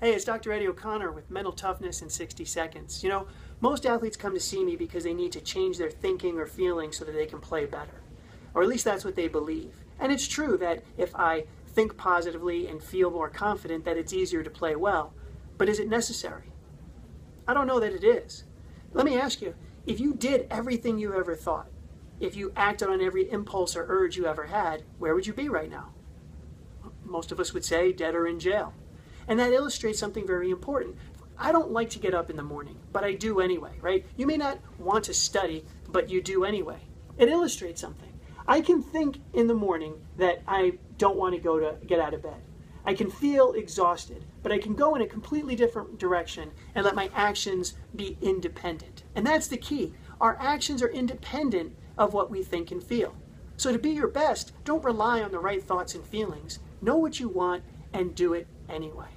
Hey, it's Dr. Eddie O'Connor with Mental Toughness in 60 Seconds. You know, most athletes come to see me because they need to change their thinking or feeling so that they can play better. Or at least that's what they believe. And it's true that if I think positively and feel more confident, that it's easier to play well. But is it necessary? I don't know that it is. Let me ask you if you did everything you ever thought, if you acted on every impulse or urge you ever had, where would you be right now? Most of us would say dead or in jail. And that illustrates something very important. I don't like to get up in the morning, but I do anyway, right? You may not want to study, but you do anyway. It illustrates something. I can think in the morning that I don't want to go to get out of bed. I can feel exhausted, but I can go in a completely different direction and let my actions be independent. And that's the key. Our actions are independent of what we think and feel. So to be your best, don't rely on the right thoughts and feelings. Know what you want and do it anyway.